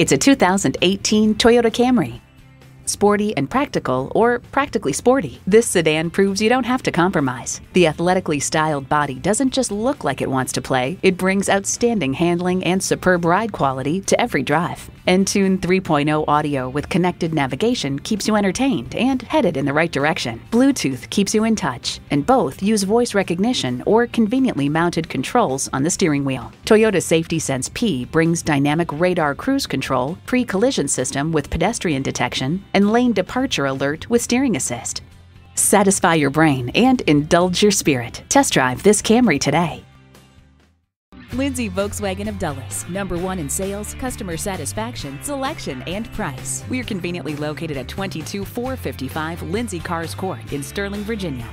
It's a 2018 Toyota Camry. Sporty and practical, or practically sporty, this sedan proves you don't have to compromise. The athletically styled body doesn't just look like it wants to play, it brings outstanding handling and superb ride quality to every drive. Entune 3.0 audio with connected navigation keeps you entertained and headed in the right direction. Bluetooth keeps you in touch, and both use voice recognition or conveniently mounted controls on the steering wheel. Toyota Safety Sense P brings dynamic radar cruise control, pre collision system with pedestrian detection, and lane departure alert with steering assist. Satisfy your brain and indulge your spirit. Test drive this Camry today. Lindsay Volkswagen of Dulles, number one in sales, customer satisfaction, selection, and price. We are conveniently located at 22455 Lindsay Cars Court in Sterling, Virginia.